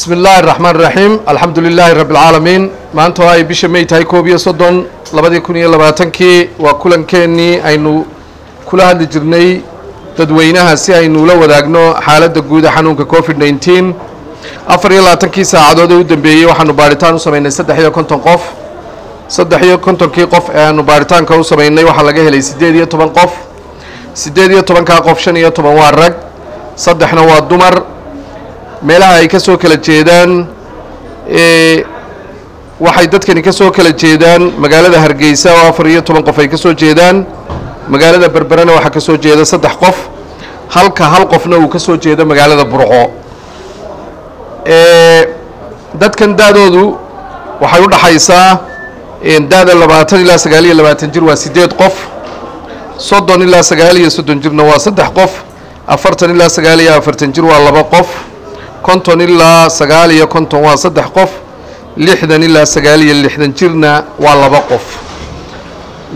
bismi illaahi raxmaan raxiim alxamdu lilaahi rabbi alcaalamiin maanta oo ay bisha may tahay koob iyo soddon labadii kun iyo labaatankii waa kulankeenii aynu kula hadli jirnay dadweynaha si aynu ula wadaagno xaaladda guud ee xanuunka covid nneteen afar iyo labaatankii saacadood ee u dambeeyey waxaanu baadhitaan u samaynay saddex iyo konton qof. Saddex iyo kontonkii qof ee aanu baadhitaanka u samaynay waxaa laga helay siddeed iyo toban qof. Siddeed iyo tobankaa qof shan iyo toban waa rag. Saddexna waa dumar meelaha ay ka soo kala jeedaan waxay dadkani ka soo kala jeedaan magaalada hargeysa oo afar iyo toban qof ay ka soo jeedaan magaalada berberena waxaa ka soo jeeda saddex qof halka hal qofna uu ka soo jeedo magaalada burco. Dadkan da-doodu waxay u dhaxaysaa da-da labaatan ilaa sagaal iyo labaatan jir waa siddeed qof soddon ilaa sagaal iyo soddon jirna waa saddex qof afartan ilaa sagaal iyo afartan jir waa laba qof konton ilaa sagaal iyo konton waa saddex qof lixdan ilaa sagaal iyo lixdan jirna waa laba qof.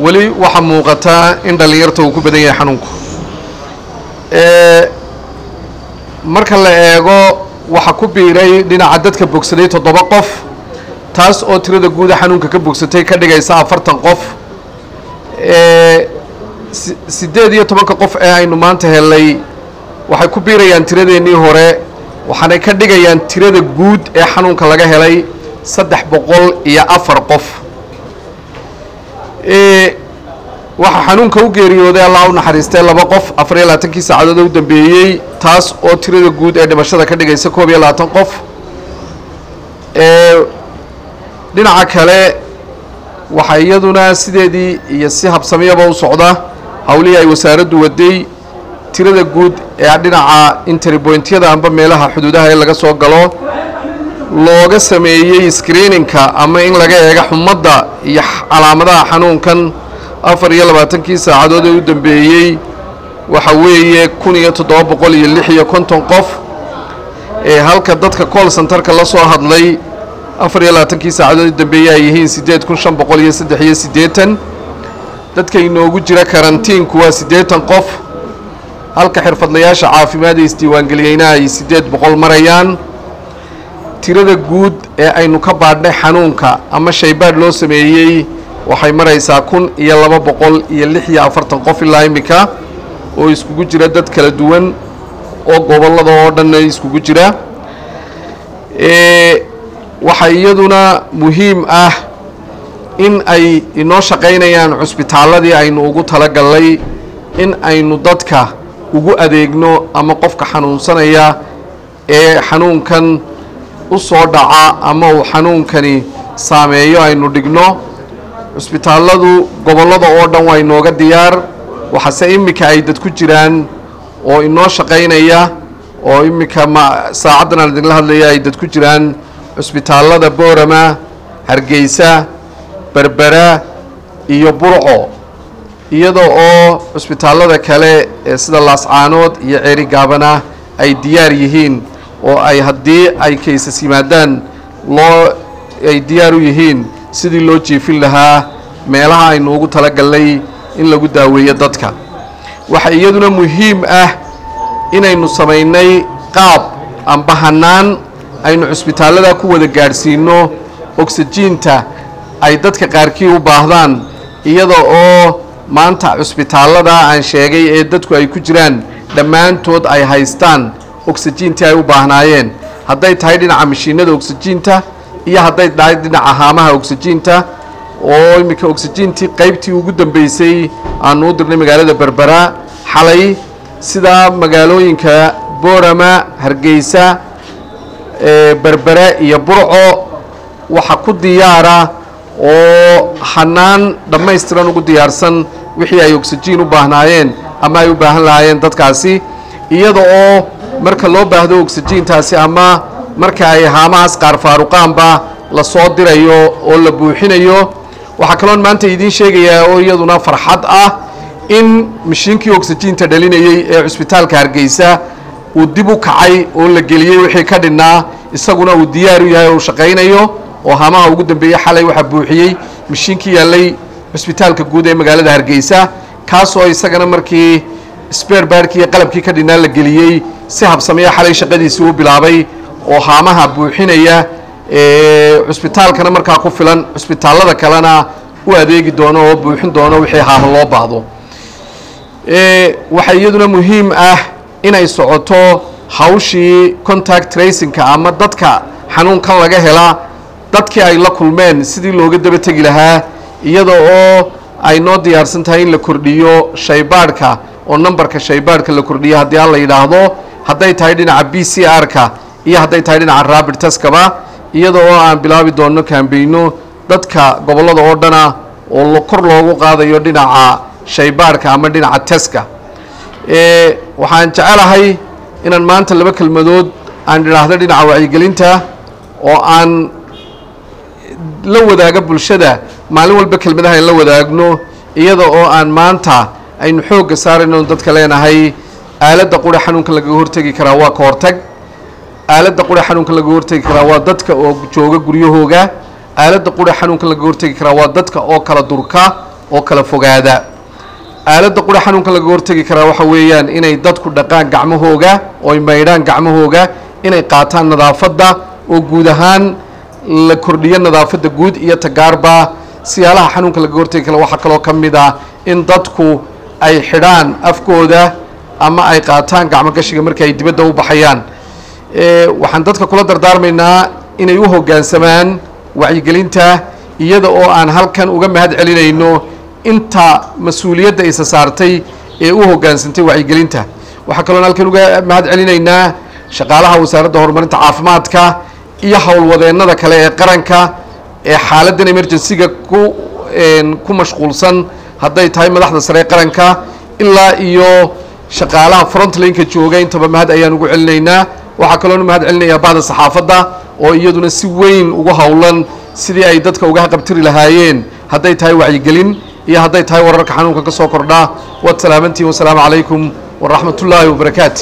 Weli waxaa muuqataa in dhallinyarta uu ku badan yahay xanuunku. Marka la eego waxaa ku biiray dhinaca dadka bogsaday toddoba qof taas oo tirada guuda xanuunka ka bogsatay ka dhigaysa afartan qof. Siddeed iyo tobanka qof ee aynu maanta helay waxay ku biirayaan tiradeennii hore waxaanay ka dhigayaan tirada guud ee xanuunka laga helay saddex boqol iyo afar qof. Waxaa xanuunka u geeriyooday allah u naxariistay laba qof afar iyo labaatankii saacadood u dambeeyey taas oo tirada guud ee dhimashada ka dhigaysa koob iyo labaatan qof. Dhinaca kale waxaa iyaduna sideedii iyo si habsamiyaba u socda howlihii ay wasaaraddu waday tirada guud ee dhinaca interbointyada amba meelaha xuduudaha ee laga soo galo looga sameeyey screeningka ama in laga eega xumadda iyo calaamadaha xanuunkan. Afar iyo labaatankii saacadood ee u dambeeyey waxa weeye kun iyo toddoba boqol iyo lix iyo konton qof ee halka dadka call centerka la soo hadlay. Afar iyo labaatankii saacadood u dambeeyey ay yihiin siddeed kun shan boqol iyo saddex iyo siddeetan. Dadka inoogu jira karantiinku waa siddeetan qof halka xirfadlayaasha caafimaad ee isdiiwaangeliyeyna ay siddeed boqol marayaan tirada guud ee aynu ka baadhnay xanuunka ama shaybaadh loo sameeyey waxay maraysaa kun iyo laba boqol iyo lix iyo afartan qof ilaa iminka oo iskugu jira dad kala duwan oo gobollada oo dhanna iskugu jira. Waxaa iyaduna muhiim ah in ay inoo shaqaynayaan cusbitaalladii aynu ugu talagalnay in aynu dadka ugu adeegno ama qofka xanuunsanaya ee xanuunkan u soo dhaca ama uu xanuunkani saameeyo aynu dhigno cusbitaalladu gobollada oo dhan waa inooga diyaar. Waxaase iminka ay dad ku jiraan oo inoo shaqaynaya oo iminka ma saacaddan aan idinla hadlaya ay dad ku jiraan. Cusbitaallada boorama hargeysa berbera iyo burco iyada oo cusbitaallada kale ee sida laascaanood iyo ceeri gaabana ay diyaar yihiin oo ay haddii ay kaysas yimaadaan loo ay diyaar u yihiin sidii loo jiifin lahaa meelaha aynu ugu talagalnay in lagu daaweeyo dadka. Waxaa iyaduna muhiim ah inaynu samaynay qaab amba hanaan aynu cusbitaallada ku wada gaadhsiino ogsajiinta ay dadka qaarkii u baahdaan iyada oo maanta cusbitaallada aan sheegay ee dadku ay ku jiraan dhammaantood ay haystaan ogsajiintii ay u baahnaayeen. Hadday tahay dhinaca mashiinada ogsajiinta iyo hadday tahay dhinaca haamaha ogsajiinta oo iminka ogsajiintii qaybtii ugu dambeysay aanu u dirnay magaalada berbera xalay sida magaalooyinka boorama hargeysa berbere iyo burco waxa ku diyaara oo hanaan dhammaystiran ugu diyaarsan wixii ay ogsajiin u baahnaayeen ama ay u baahan lahaayeen dadkaasi iyada oo marka loo baahdo ogsajiintaasi ama marka ay haamahaas qaar faaruqaanba la soo dirayo oo la buuxinayo waxaa kaloon maanta idiin sheegayaa oo iyaduna farxad ah in mashiinkii ogsajiinta dhalinayey ee cusbitaalka hargeysa uu dib u kacay oo la geliyey wixii ka dhinnaa isaguna uu diyaar u yahay oo shaqaynayo oo haamaha ugu dambeeyey xalay waxaa buuxiyey mashiinkii yaallay cusbitaalka guud ee magaalada hargeysa kaasoo isagana markii sbeer baarkii iyo qalabkii ka dhinnaa la geliyey si habsameeya xalay shaqadiisii u bilaabay oo haamaha buuxinaya cusbitaalkana markaa ku filan cusbitaallada kalena u adeegi doono oo buuxin doono wixii haama loo baahdo. Waxaa iyaduna muhiim ah inay socoto hawshii contact tracingka ama dadka xanuunkan laga helaa dadkii ay la kulmeen sidii looga daba tegi lahaa iyada oo ay noo diyaarsan tahay in la kordhiyo shaybaadhka oo nambarka shaybaadhka la kordhiyo haddii aan la yidhaahdo hadday tahay dhinaca b c r-ka iyo hadday tahay dhinaca rabid taskaba iyada oo aan bilaabi doonno kaambeyno dadka gobollada oo dhana oo kor loogu qaadayo dhinaca shaybaadhka ama dhinaca taska waxaan jecelahay inaan maanta laba kelmadood aan idhaahdo dhinaca wacyigelinta oo aan la wadaago bulshada maalin walba kelmadaha la wadaagno iyada oo aan maanta aynu xoogga saarayno dadka leenahay aaladda qura xanuunka lagaga hortegi karaa waa ka hortag. Aaladda qura xanuunka laga hortegi karaa waa dadka oo jooga guryahooga. Aaladda qura xanuunka laga hortegi karaa waa dadka oo kala durka oo kala fogaada. Aaladda qura xanuunka laga hortegi karaa waxa weeyaan inay dadku dhaqaan gacmahooga ooy maydhaan gacmahooga inay qaataan nadaafadda oo guud ahaan la kordhiyo nadaafadda guud iyo tagaarba siyaalaha xanuunka laga hortegi kara. Waxaa kaloo ka mid ah in dadku ay xidhaan afkooda ama ay qaataan gacmogashiga markii ay dibadda u baxayaan. Waxaan dadka kula dardaarmaynaa inay u hoggaansamaan wacyigelinta iyada oo aan halkan uga mahad celinayno inta mas'uuliyadda isa saartay ee u hoggaansantay wacyigelinta. Waxaa kaloon halkan uga mahad celinaynaa shaqaalaha wasaaradda horumarinta caafimaadka iyo howlwadeennada kale ee qaranka ee xaaladdan emergency-ga ku ku mashquulsan hadday tahay madaxda sare ee qaranka ilaa iyo shaqaalaha frontlineka jooga. Intaba mahad ayaan ugu celinaynaa. Waxaa kaloonu mahad celinayaa bahda saxaafadda oo iyaduna si weyn ugu howlan sidii ay dadka uga qabtiri lahaayeen. Hadday tahay wacyigelin iyo hadday tahay wararka xanuunka ka soo kordha. Waad salaamantiin wasalaamu calaykum waraxmat ullaahi wabarakaatu